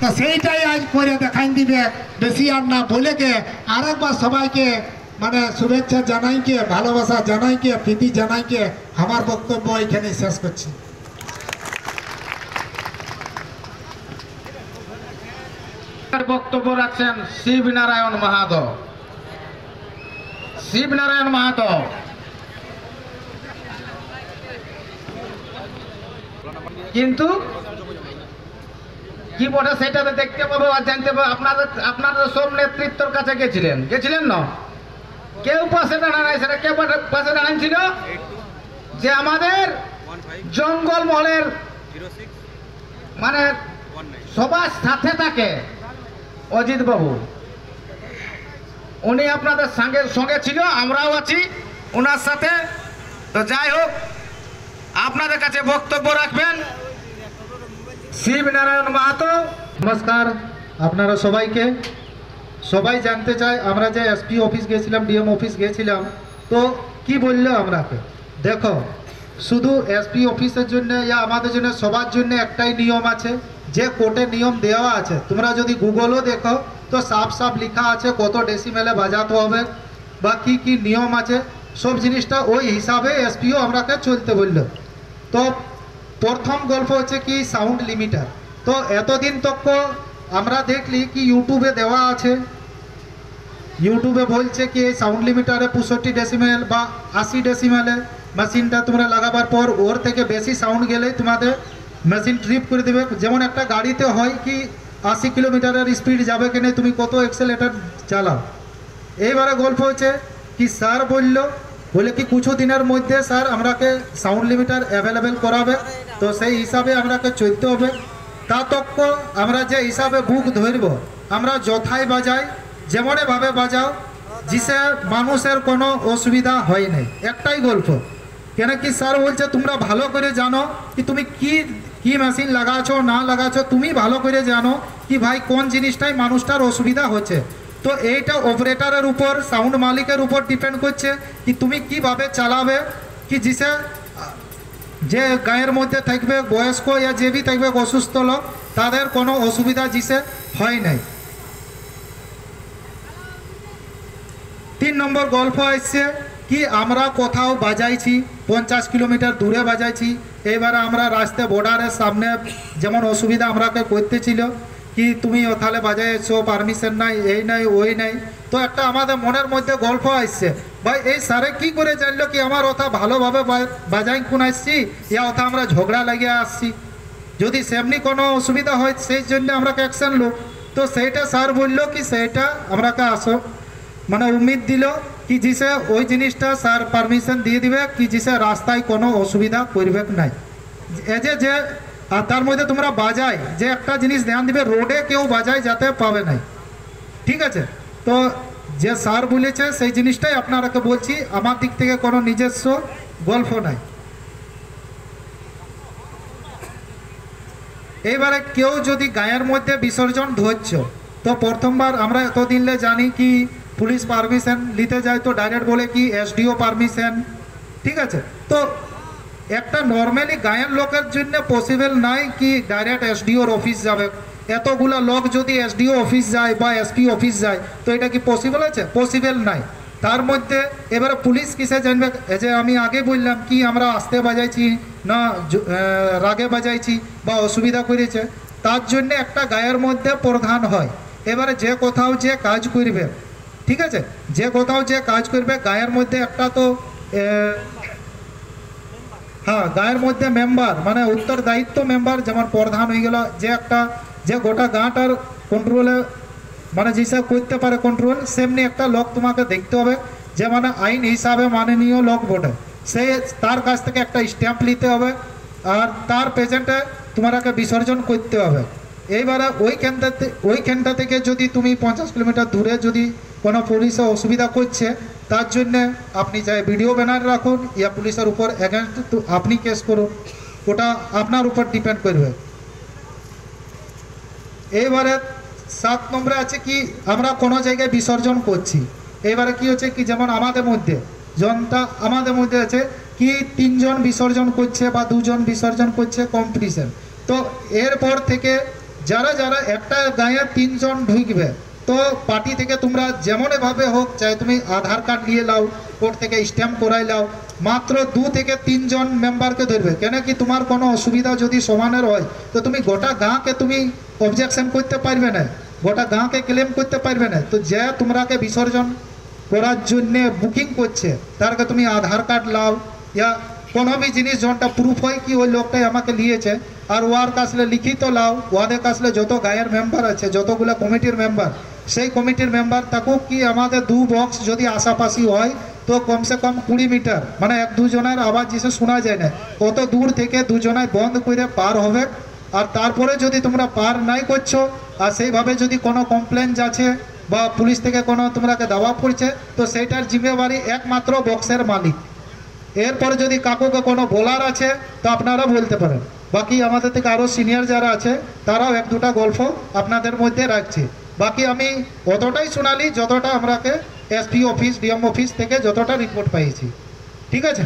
তো সেইটাই আজ করে দেখাই দিবে। বেশি আর না বলে কে আরেকবার সবাইকে মানে শুভেচ্ছা জানাইকে, ভালোবাসা জানাইকে, প্রীতি জানাইকে আমার বক্তব্য এখানে শেষ করছি। বক্তব্য রাখছেন শিবনারায়ণ মাহাতো। শিবনারায়ণ মাহাতো। কিন্তু কি বটে সেটা দেখতে পাবো আর জানতে পাবো আপনাদের আপনারা সব নেতৃত্বর কাছে গেছিলেন। গেছিলেন না? কেউ পাশে দাঁড়ায় সেটা কেউ পাশে দাঁড়াইছিল? যে আমাদের জঙ্গল মহলের মানে সবার সাথে থাকে অজিত বাবু। উনি আপনাদের সঙ্গে সঙ্গে ছিল, আমরাও আছি ওনার সাথে। তো যাই হোক, আপনাদের কাছে বক্তব্য রাখবেন। শিবনারায়ণ মাহাতো। নমস্কার আপনারা সবাইকে। সবাই জানতে চায়, আমরা যে এসপি অফিস গেছিলাম, ডিএম অফিস গেছিলাম, তো কি বলল আমরাকে? দেখো, শুধু এসপি অফিসের জন্য ইয়া আমাদের জন্য, সবার জন্য একটাই নিয়ম আছে, যে কোর্টে নিয়ম দেওয়া আছে। তোমরা যদি গুগলও দেখো, তো সাফ সাফ লেখা আছে কত ডেসিমেলে বাজাতে হবে, বা কি কি নিয়ম আছে, সব জিনিসটা ওই হিসাবে এসপিও আমরাকে চলতে বলল। তো প্রথম গল্প হচ্ছে কি সাউন্ড লিমিটার তো এতদিন তক আমরা দেখলি কি ইউটিউবে দেওয়া আছে। ইউটিউবে বলছে কি এই সাউন্ড লিমিটারে পঁয়ষট্টি ডেসিমেল বা আশি ডেসিমেলে মেশিনটা তোমরা লাগাবার পর ওর থেকে বেশি সাউন্ড গেলেই তোমাদের মেশিন ট্রিপ করে দেবে। যেমন একটা গাড়িতে হয় কি, আশি কিলোমিটারের স্পিড যাবে কিনে, তুমি কত এক্সেলেটার চালাও। এইবারে গল্প হচ্ছে কি স্যার বলল, বলে কি, কিছু দিনের মধ্যে স্যার আমরাকে সাউন্ড লিমিটার অ্যাভেলেবেল করাবে। তো সেই হিসাবে আমরাকে চলতে হবে। তা আমরা যে হিসাবে বুক ধরব, আমরা যথাই বাজাই যেমনভাবে বাজাও, জিসে মানুষের কোনো অসুবিধা হয় নাই। একটাই গল্প, কেন কি স্যার বলছে, তোমরা ভালো করে জানো কি তুমি কি কি মেশিন লাগাছো না লাগাছো তুমি ভালো করে জানো কি ভাই কোন জিনিসটাই মানুষটার অসুবিধা হচ্ছে? তো এইটা অপারেটারের উপর, সাউন্ড মালিকের উপর ডিপেন্ড করছে, কি তুমি কীভাবে চালাবে, কি জিসে যে গায়ের মধ্যে থাকবে বয়স্ক ইয়া যে বি থাকবে অসুস্থ লোক, তাদের কোনো অসুবিধা জিসে হয় নাই। তিন নম্বর গল্প আসছে কি আমরা কোথাও বাজাইছি, পঞ্চাশ কিলোমিটার দূরে বাজাইছি, এবারে আমরা রাস্তা বর্ডারের সামনে যেমন অসুবিধা আমরাকে করতেছিল কি তুমি ওথালে বাজাইছো, পারমিশন নাই, এই নাই, ওই নাই। তো একটা আমাদের মনের মধ্যে গল্প আসছে ভাই, এই স্যারে কি করে জানলো কি আমার ওথা ভালোভাবে বাজাই আসছি? ইয়া ওথা আমরা ঝগড়া লাগিয়ে আসছি। যদি সেমনি কোনো অসুবিধা হয়, সেই জন্য আমরা অ্যাকশন লো তো সেইটা স্যার বলল কি, সেইটা আমরাকে আসো। মানে উম্মিদ দিল কি জিসে ওই জিনিসটা স্যার পারমিশন দিয়ে দিবে কি জিসে রাস্তায় কোনো অসুবিধা করবে নাই। এ যে আর তার মধ্যে তোমরা বাজাই, যে একটা জিনিস ধ্যান দিবে, রোডে কেউ বাজায় যাতে পাবে নাই। ঠিক আছে? তো যে স্যার বলেছে সেই জিনিসটাই আপনারাকে বলছি, আমার দিক থেকে কোনো নিজস্ব গল্প নাই। এইবারে কেউ যদি গায়ের মধ্যে বিসর্জন ধরছ, তো প্রথমবার আমরা এতদিনলে জানি কি পুলিশ পারমিশন নিতে যায়, তো ডাইরেক্ট বলে কি এসডিও পারমিশন, ঠিক আছে? তো একটা নর্মালি গায়ের লোকের জন্য পসিবল নাই কি ডাইরেক্ট এসডিওর অফিস যাবে। এতগুলো লোক যদি এসডিও অফিস যায় বা এসপি অফিস যায়, তো এটা কি পসিবল আছে? পসিবল নাই। তার মধ্যে এবারে পুলিশ কিসে জানবে? যে আমি আগে বললাম কি আমরা আসতে বাজাইছি না রাগে বাজাইছি বা অসুবিধা করেছে, তার জন্য একটা গায়ের মধ্যে প্রধান হয়। এবারে যে কোথাও যে কাজ করবে, ঠিক আছে? যে কোথাও যে কাজ করবে, গায়ের মধ্যে একটা তো হ্যাঁ গায়ের মধ্যে মেম্বার মানে উত্তর দায়িত্ব মেম্বার যেমন প্রধান হয়ে গেল, যে একটা যে গোটা গাঁটার কন্ট্রোলে মানে যেসব করতে পারে কন্ট্রোল সেমনি একটা লোক তোমাকে দেখতে হবে যে মানে আইন হিসাবে মাননীয় লোক বটে। সে তার কাছ থেকে একটা স্ট্যাম্প নিতে হবে আর তার পেজেন্টে তোমাকে বিসর্জন করতে হবে। এইবারে ওইখানটাতে ওইখানটা থেকে যদি তুমি পঞ্চাশ কিলোমিটার দূরে যদি কোনো পুলিশে অসুবিধা করছে, তার জন্যে আপনি চাই ভিডিও ব্যানার রাখুন, ইয়া পুলিশের উপর এগেনস্ট আপনি কেস করুন। ওটা আপনার উপর ডিপেন্ড করবে। এইবারে সাত নম্বরে আছে কি, আমরা কোনো জায়গায় বিসর্জন করছি। এবারে কি হচ্ছে কি, যেমন আমাদের মধ্যে, জনতা আমাদের মধ্যে আছে কি, তিনজন বিসর্জন করছে বা দুজন বিসর্জন করছে কম্পিটিশন তো এরপর থেকে যারা যারা একটা গায়ে তিনজন ঢুকবে, তো পার্টি থেকে তোমরা যেমন ভাবে হোক, চাই তুমি আধার কার্ড নিয়ে নাও কোর্ট থেকে স্ট্যাম্প করাই নাও মাত্র দু থেকে তিনজন মেম্বারকে ধরবে। কেন কি তোমার কোনো অসুবিধা যদি সমানের হয়, তো তুমি গোটা গাঁকে তুমি অবজেকশন করতে পারবে না। গোটা গাঁকে ক্লেম করতে পারবে না। তো যে তোমরাকে বিসর্জন করার জন্যে বুকিং করছে, তারকে তুমি আধার কার্ড লাও। ইয়া, কোনো বি জিনিস যনটা প্রুফ হয় কি, ওই লোকটাই আমাকে নিয়েছে আর ওয়ার কাছলে লিখিত লাও। ওয়াদের কাছলে যত গায়ের মেম্বার আছে, যতগুলো কমিটির মেম্বার সেই কমিটির মেম্বার তাকেও কি আমাদের দু বক্স যদি আশাপাশি হয় তো কমসে কম কুড়ি মিটার। মানে এক দুজনের আওয়াজ যেসে শোনা যায় না। কত দূর থেকে দুজনায় বন্ধ করে পার হবে। আর তারপরে যদি তোমরা পার নাই করছ, আর সেইভাবে যদি কোনো কমপ্লেন যাচ্ছে বা পুলিশ থেকে কোনো তোমরাকে দাওয়া পড়ছে, তো সেইটার জিম্মেবারি একমাত্র বক্সের মালিক। এরপরে যদি কাকুকে কোনো বলার আছে, তো আপনারা বলতে পারেন। বাকি আমাদের থেকে আরও সিনিয়র যারা আছে, তারাও এক দুটা গল্প আপনাদের মধ্যে রাখছে। বাকি আমি অতটাই শোনালি, যতটা আমরাকে এসপি অফিস ডিএম অফিস থেকে যতটা রিপোর্ট পাইছি ঠিক আছে?